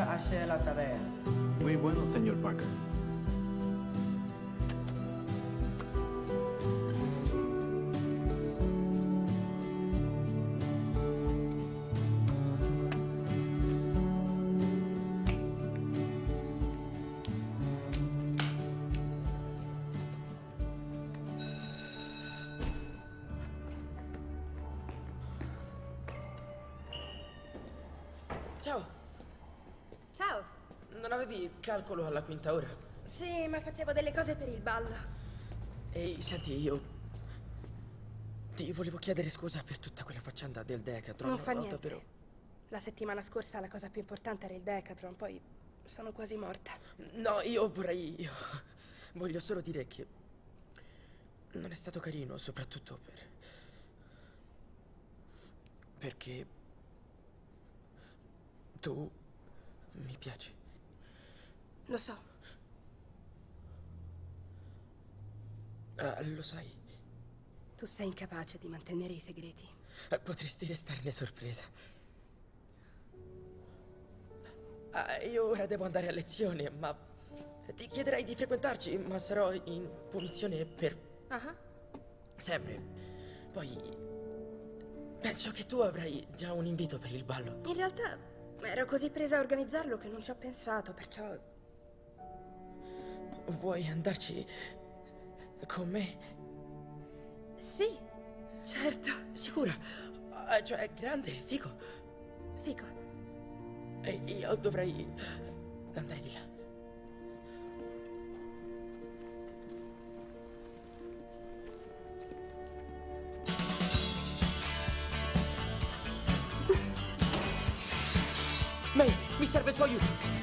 gusta hacer la tarea. Muy bueno, señor Parker. Ciao, Ciao. non avevi calcolo alla quinta ora? Sì, ma facevo delle cose per il ballo. Ehi, senti, io... Ti volevo chiedere scusa per tutta quella faccenda del Decathlon. Non fa Ho niente. davvero... La settimana scorsa la cosa più importante era il Decathlon, poi sono quasi morta. No, io vorrei... Io voglio solo dire che... Non è stato carino, soprattutto per... Perché... Tu... Mi piaci. Lo so, Ah, lo sai. tu sei incapace di mantenere i segreti. Eh, Potresti restarne sorpresa. Ah, io ora devo andare a lezione, ma ti chiederei di frequentarci, ma sarò in punizione per Ah, sempre. Poi penso che tu avrai già un invito per il ballo. in realtà ero così presa a organizzarlo che non ci ho pensato, perciò Vuoi andarci con me? sì, certo. Sicura? Ah, cioè, grande, figo. Fico. E io dovrei andare di là. May, mi serve il tuo aiuto.